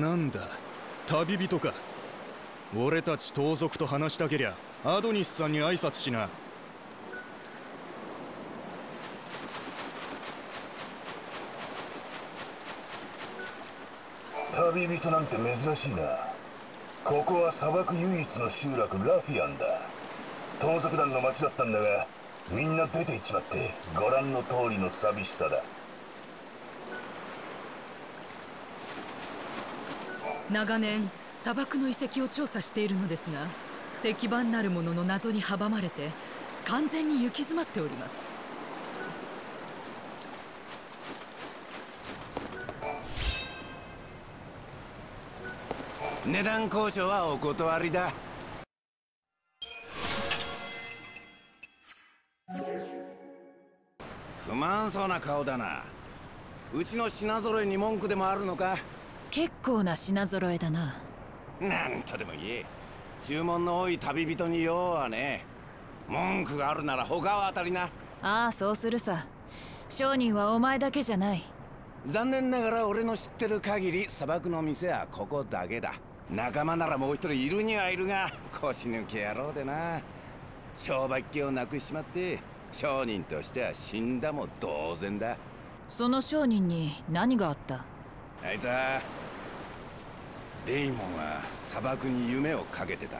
なんだ？旅人か。俺たち盗賊と話したけりゃアドニスさんに挨拶しな。旅人なんて珍しいな。ここは砂漠唯一の集落ラフィアンだ。盗賊団の町だったんだがみんな出て行っちまってご覧の通りの寂しさだ。長年砂漠の遺跡を調査しているのですが石板なるものの謎に阻まれて完全に行き詰まっております。値段交渉はお断りだ。不満そうな顔だな。うちの品揃えに文句でもあるのか？結構な品揃えだな。なんとでも言え。注文の多い旅人に用はね文句があるなら他は当たりな。ああそうするさ。商人はお前だけじゃない。残念ながら俺の知ってる限り砂漠の店はここだけだ。仲間ならもう一人いるにはいるが腰抜け野郎でな。商売っ気をなくしちまって商人としては死んだも同然だ。その商人に何があった？あいつはレイモンは砂漠に夢をかけてた。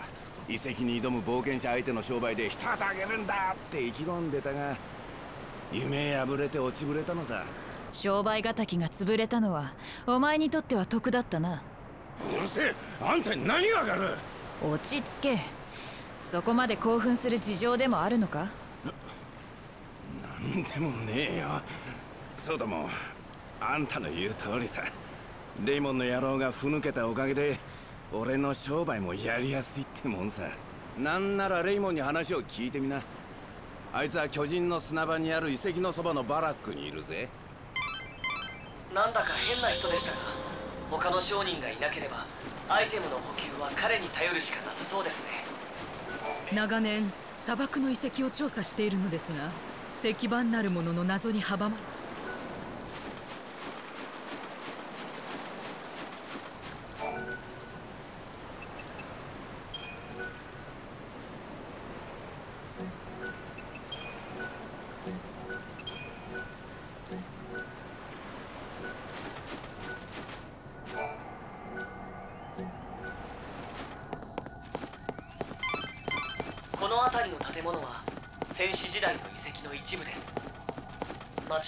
遺跡に挑む冒険者相手の商売で一旗あげるんだって意気込んでたが夢破れて落ちぶれたのさ商売敵が潰れたのはお前にとっては得だったな。うるせえ。あんたに何がわかる。落ち着け。そこまで興奮する事情でもあるのか？なんでもねえよ。そうともあんたの言う通りさレイモンの野郎がふぬけたおかげで俺の商売もやりやすいってもんさ。なんならレイモンに話を聞いてみな。あいつは巨人の砂場にある遺跡のそばのバラックにいるぜ。なんだか変な人でしたが他の商人がいなければアイテムの補給は彼に頼るしかなさそうですね。長年砂漠の遺跡を調査しているのですが石板なるものの謎に阻まれ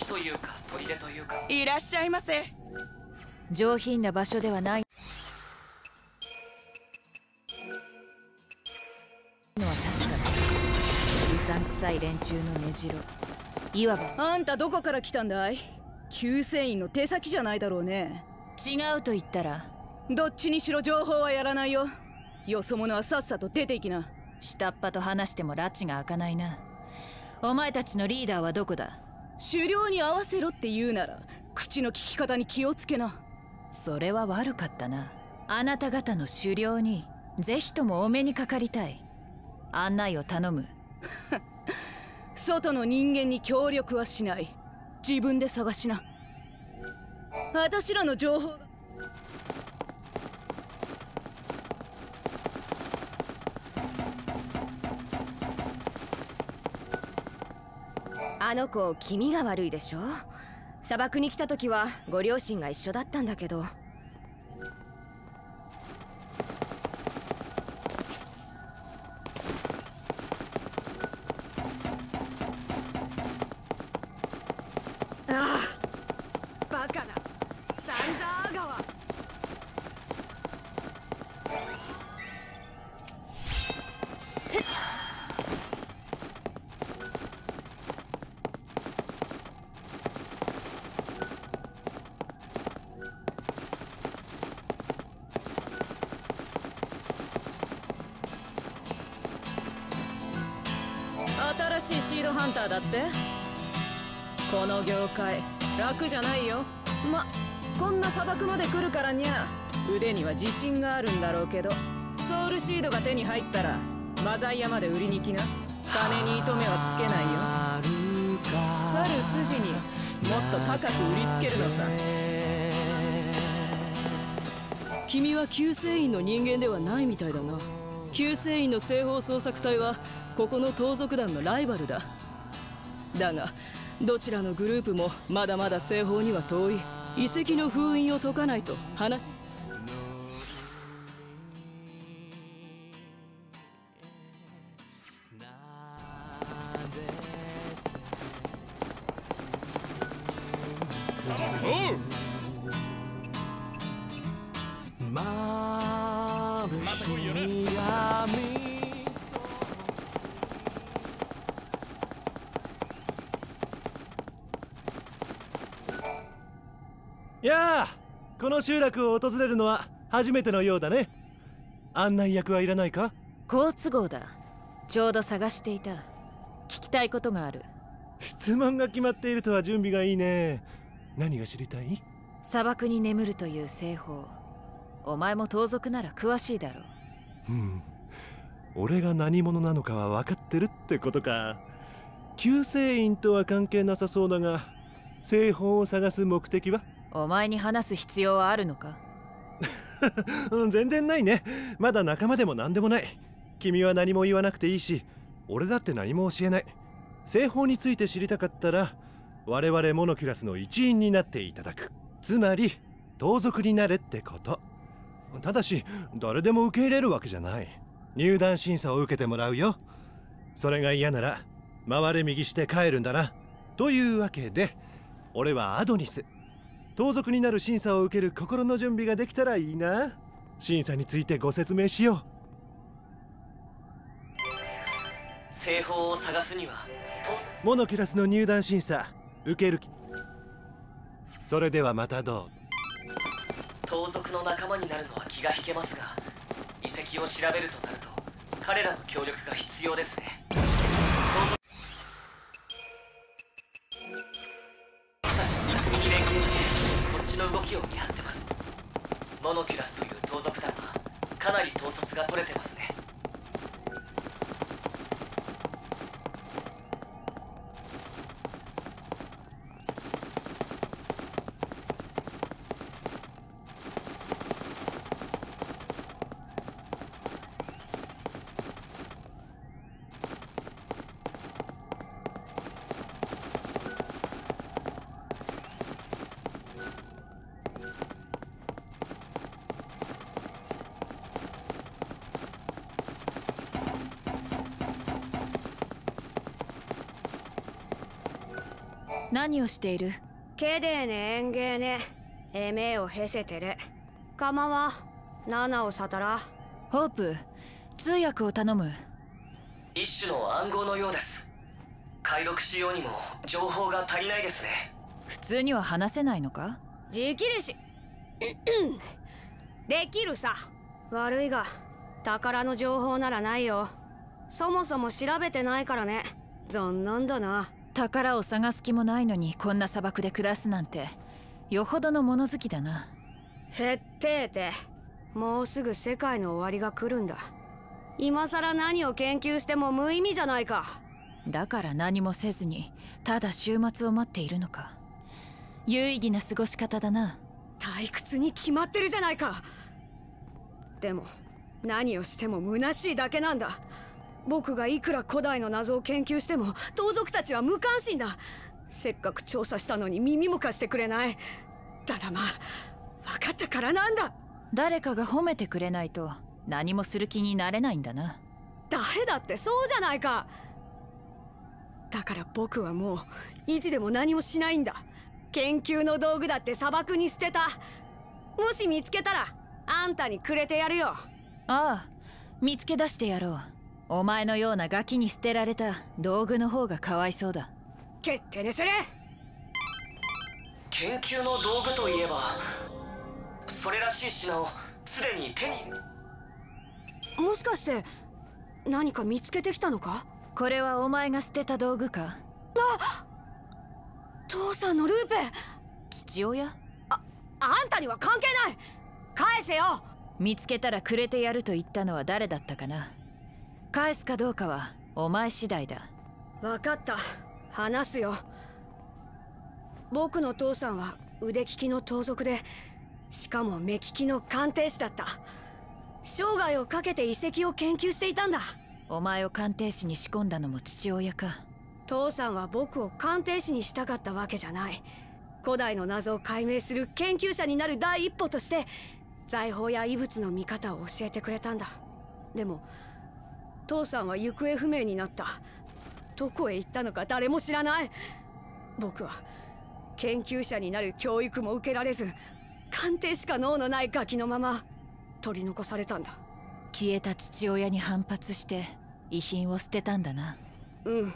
町というか砦というか。いらっしゃいませ。上品な場所ではない。のは確かだ。うさんくさい連中の根城。いわばあんたどこから来たんだい？救世員の手先じゃないだろうね。違うと言ったらどっちにしろ情報はやらないよ。よそ者はさっさと出ていきな。下っ端と話しても拉致が開かないな。お前たちのリーダーはどこだ？狩猟に合わせろって言うなら口の利き方に気をつけな。それは悪かったな。あなた方の狩猟にぜひともお目にかかりたい。案内を頼む。外の人間に協力はしない。自分で探しな。私らの情報があの子気味が悪いでしょ？砂漠に来た時はご両親が一緒だったんだけど。新しいシードハンターだって？この業界楽じゃないよ。まこんな砂漠まで来るからにゃ。腕には自信があるんだろうけど。ソウルシードが手に入ったらマザイヤまで売りに来な。金に糸目はつけないよ。去る筋にもっと高く売りつけるのさ。君は救世院の人間ではないみたいだな。救世院の西方捜索隊はここの盗賊団のライバルだ。だがどちらのグループもまだまだ西方には遠い。遺跡の封印を解かないと話やあこの集落を訪れるのは初めてのようだね。案内役はいらないか？好都合だ。ちょうど探していた。聞きたいことがある。質問が決まっているとは準備がいいね。何が知りたい？砂漠に眠るという製法。お前も盗賊なら詳しいだろう。うん。俺が何者なのかは分かってるってことか。救世院とは関係なさそうだが製法を探す目的は？お前に話す必要はあるのか？全然ないね。まだ仲間でも何でもない。君は何も言わなくていいし俺だって何も教えない。製法について知りたかったら我々モノキュラスの一員になっていただく。つまり盗賊になれってこと。ただし誰でも受け入れるわけじゃない。入団審査を受けてもらうよ。それが嫌なら回れ右して帰るんだな。というわけで俺はアドニス。盗賊になる審査を受ける心の準備ができたらいいな。審査についてご説明しよ製法を探すにはうモノキュラスの入団審査受ける気。それではまたどうぞ。盗賊の仲間になるのは気が引けますが遺跡を調べるとなると彼らの協力が必要ですねモノキュラスという盗賊団はかなり何をしている？けでねえんげね。えめをへせてれかまわ七をさたら。ホープ通訳を頼む。一種の暗号のようです。解読しようにも情報が足りないですね。普通には話せないのか？じきりし。できるさ。悪いが宝の情報ならないよ。そもそも調べてないからね。残念だな宝を探す気もないのにこんな砂漠で暮らすなんてよほどの物好きだな。へってえてもうすぐ世界の終わりが来るんだ。今さら何を研究しても無意味じゃないか。だから何もせずにただ週末を待っているのか。有意義な過ごし方だな。退屈に決まってるじゃないか。でも何をしても虚しいだけなんだ僕がいくら古代の謎を研究しても盗賊たちは無関心だ。せっかく調査したのに耳も貸してくれない。だらまあ分かったからなんだ。誰かが褒めてくれないと何もする気になれないんだな。誰だってそうじゃないか。だから僕はもう意地でも何もしないんだ。研究の道具だって砂漠に捨てた。もし見つけたらあんたにくれてやるよ。ああ見つけ出してやろうお前のようなガキに捨てられた道具の方がかわいそうだ。決定にする研究の道具といえばそれらしい品をすでに手に。もしかして何か見つけてきたのか？これはお前が捨てた道具か？父さんのルーペ。父親？あんたには関係ない。返せよ。見つけたらくれてやると言ったのは誰だったかな？返すかどうかはお前次第だ。分かった。話すよ。僕の父さんは腕利きの盗賊でしかも目利きの鑑定士だった。生涯をかけて遺跡を研究していたんだ。お前を鑑定士に仕込んだのも父親か。父さんは僕を鑑定士にしたかったわけじゃない。古代の謎を解明する研究者になる第一歩として財宝や遺物の見方を教えてくれたんだ。でも父さんは行方不明になった。どこへ行ったのか誰も知らない。僕は研究者になる教育も受けられず鑑定しか脳のないガキのまま取り残されたんだ。消えた父親に反発して遺品を捨てたんだな。うん。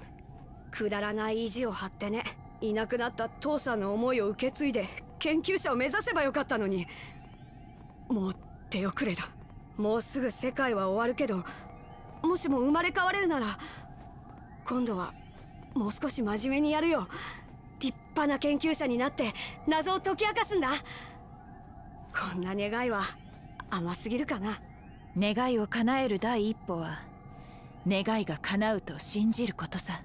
くだらない意地を張ってね。いなくなった父さんの思いを受け継いで研究者を目指せばよかったのに。もう手遅れだ。もうすぐ世界は終わるけどもしも生まれ変われるなら今度はもう少し真面目にやるよ。立派な研究者になって謎を解き明かすんだ。こんな願いは甘すぎるかな。願いを叶える第一歩は願いが叶うと信じることさ。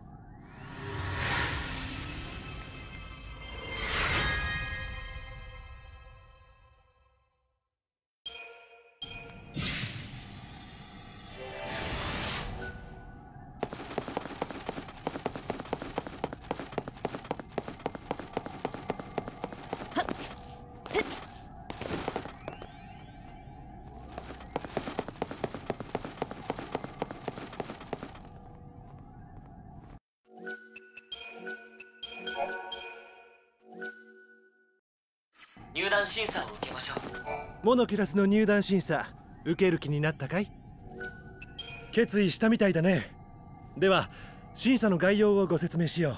入団審査を受けましょう。モノキュラスの入団審査受ける気になったかい？決意したみたいだね。では審査の概要をご説明しよう。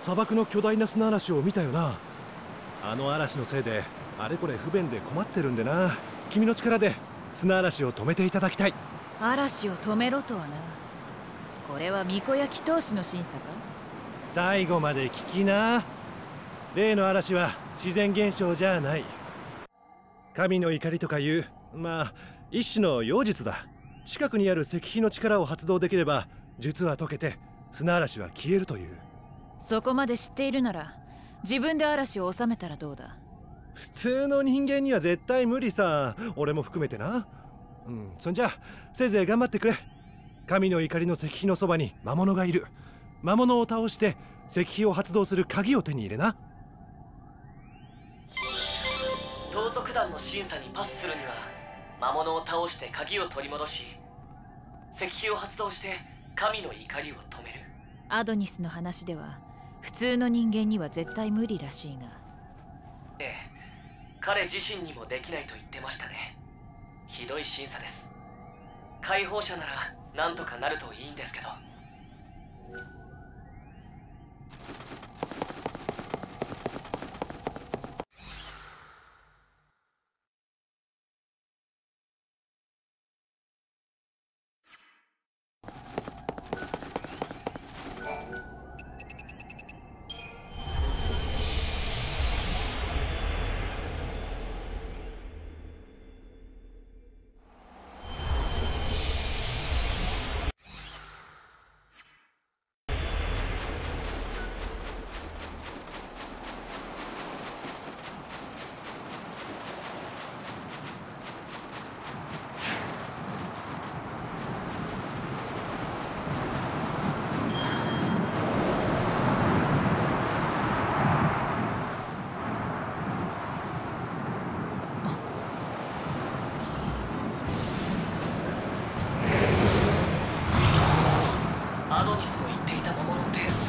砂漠の巨大な砂嵐を見たよな。あの嵐のせいであれこれ不便で困ってるんでな。君の力で砂嵐を止めていただきたい。嵐を止めろとはな。これは巫女焼き投資の審査か？最後まで聞きな。例の嵐は自然現象じゃない。神の怒りとかいう。まあ一種の妖術だ。近くにある石碑の力を発動できれば術は解けて砂嵐は消えるという。そこまで知っているなら自分で嵐を収めたらどうだ？普通の人間には絶対無理さ。俺も含めてな。うんそんじゃせいぜい頑張ってくれ。神の怒りの石碑のそばに魔物がいる。魔物を倒して石碑を発動する鍵を手に入れなの審査にパスするには魔物を倒して鍵を取り戻し石碑を発動して神の怒りを止める。アドニスの話では普通の人間には絶対無理らしいがええ。彼自身にもできないと言ってましたね。ひどい審査です。解放者ならなんとかなるといいんですけど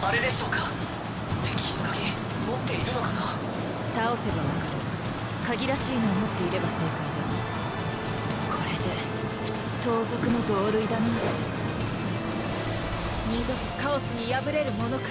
あれでしょうか？石碑の鍵持っているのかな？倒せばわかる。鍵らしいのを持っていれば正解だ。これで盗賊の同類だな二度とカオスに敗れるものか。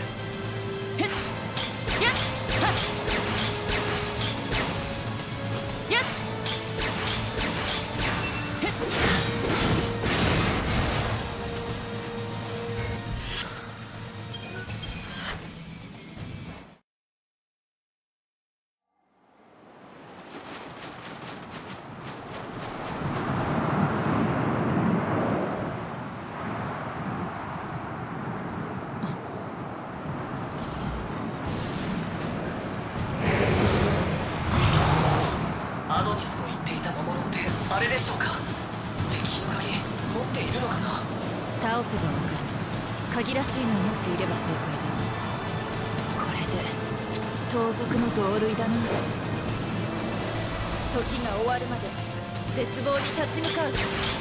倒せばわかる。鍵らしいのを持っていれば正解だ。これで盗賊の同類だな時が終わるまで絶望に立ち向かう。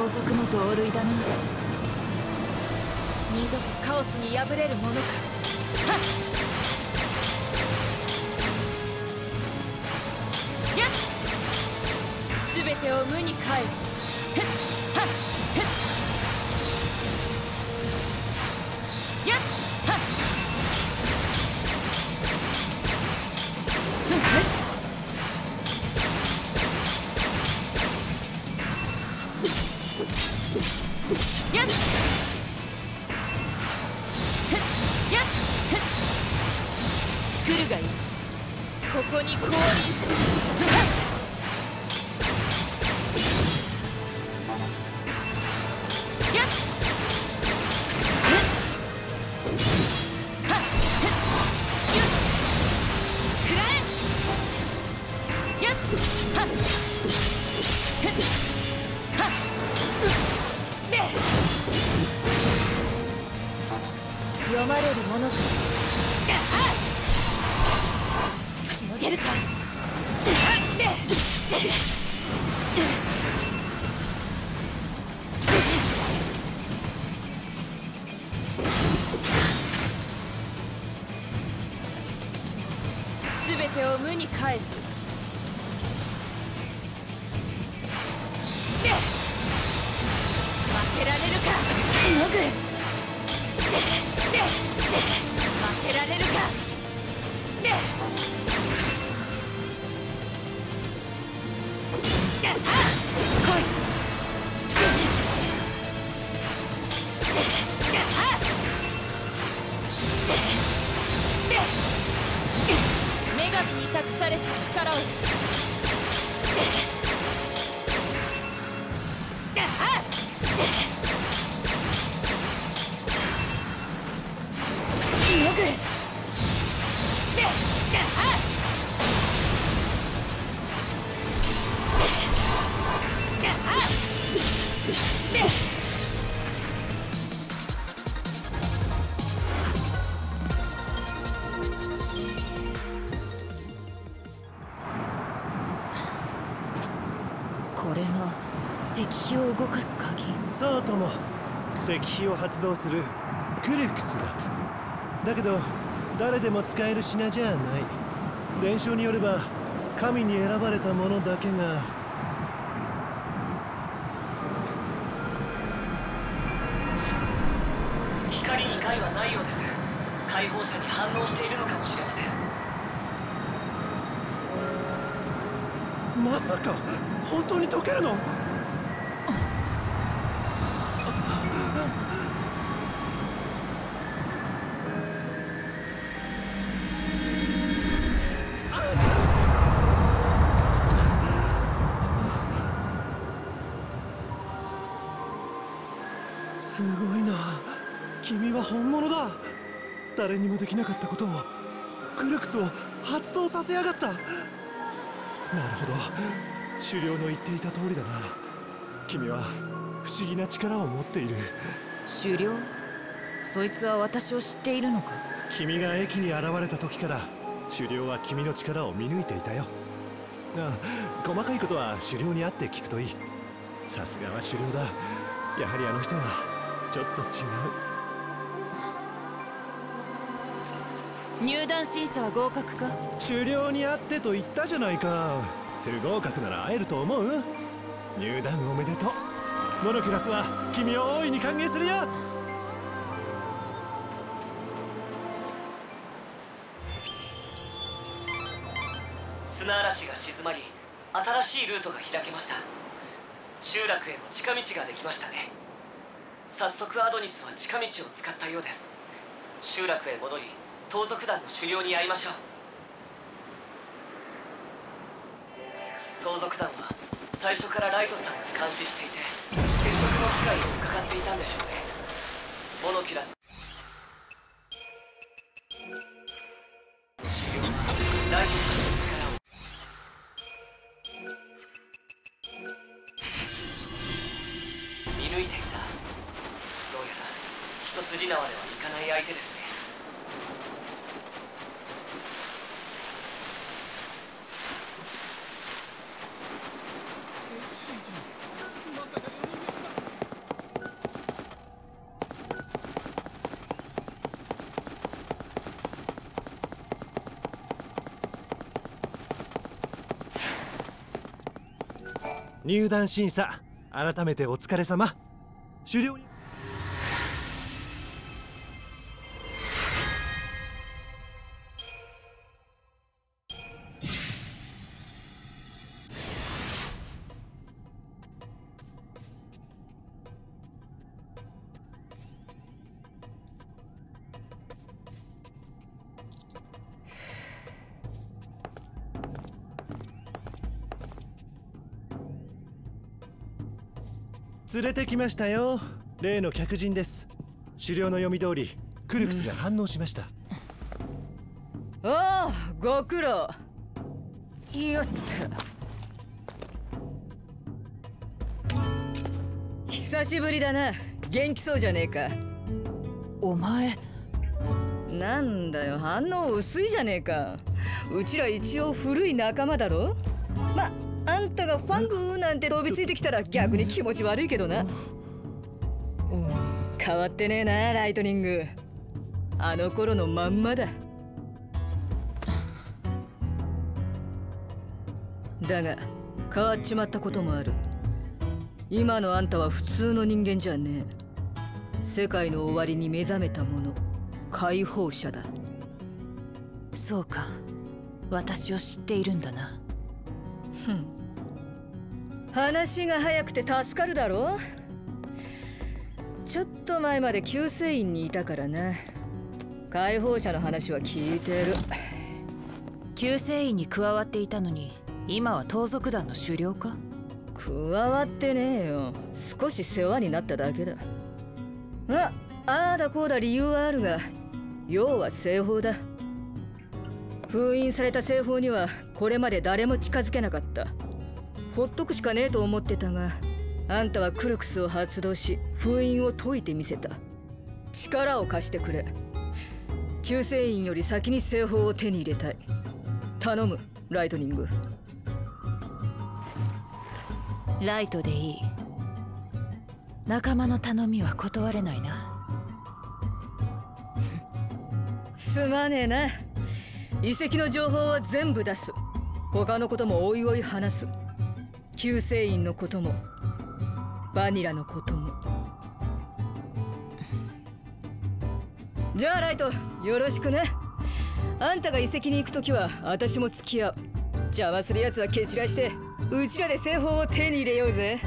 盗賊の同類だな二度とカオスに敗れるものか。はっ。やっ。全てを無に返す。やっ。来 いこれが石碑を動かす鍵。そうとも石碑を発動するクルクスだ。だけど誰でも使える品じゃない。伝承によれば神に選ばれた者だけが。光に害はないようです。解放者に反応しているるの？すごいな。君は本物だ。誰にもできなかったことを。クルクスを発動させやがった。なるほど。狩猟の言っていた通りだな。君は不思議な力を持っている。狩猟？そいつは私を知っているのか？君が駅に現れた時から狩猟は君の力を見抜いていたよ。ああ細かいことは狩猟に会って聞くといい。さすがは狩猟だ。やはりあの人はちょっと違う。入団審査は合格か？狩猟に会ってと言ったじゃないか不合格なら会えると思う？入団おめでとう。ノノキュラスは君を大いに歓迎するよ。砂嵐が静まり新しいルートが開けました。集落への近道ができましたね。早速アドニスは近道を使ったようです。集落へ戻り盗賊団の狩猟に会いましょう。盗賊団は最初からライトさんが監視していて接触の機会を伺っていたんでしょうね。モノキラス入団審査改めてお疲れ様。狩猟に。連れてきましたよ。例の客人です。狩猟の読み通りクルクスが反応しました、ああご苦労。よっと。久しぶりだな。元気そうじゃねえか。お前なんだよ。反応薄いじゃねえか。うちら一応古い仲間だろ。まあんたがファングーなんて飛びついてきたら逆に気持ち悪いけどな。変わってねえなライトニング。あの頃のまんまだ。だが変わっちまったこともある。今のあんたは普通の人間じゃねえ。世界の終わりに目覚めた者解放者だ。そうか。私を知っているんだな。ふん話が早くて助かるだろ？ちょっと前まで救世院にいたからな。解放者の話は聞いてる。救世院に加わっていたのに今は盗賊団の狩猟か？加わってねえよ。少し世話になっただけだ。まああだこうだ理由はあるが要は製法だ。封印された製法にはこれまで誰も近づけなかったほっとくしかねえと思ってたがあんたはクルクスを発動し封印を解いてみせた。力を貸してくれ。救世院より先に製法を手に入れたい。頼むライトニング。ライトでいい。仲間の頼みは断れないな。すまねえな。遺跡の情報は全部出す。他のこともおいおい話す救世院のこともバニラのことも。じゃあライトよろしくね。あんたが遺跡に行く時は私も付き合う。邪魔する奴は蹴散らしてうちらで製法を手に入れようぜ。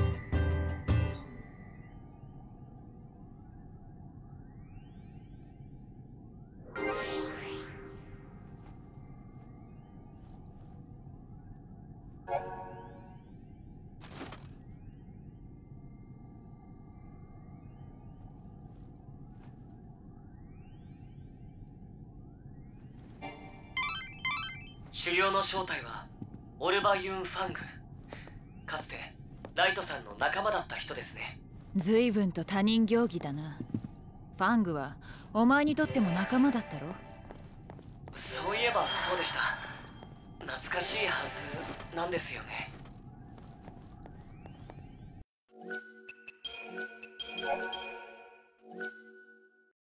狩猟の正体はオルバユン・ファング。かつてライトさんの仲間だった人ですね。随分と他人行儀だな。ファングはお前にとっても仲間だったろ？そういえばそそうでした。懐かしいはずなんですよね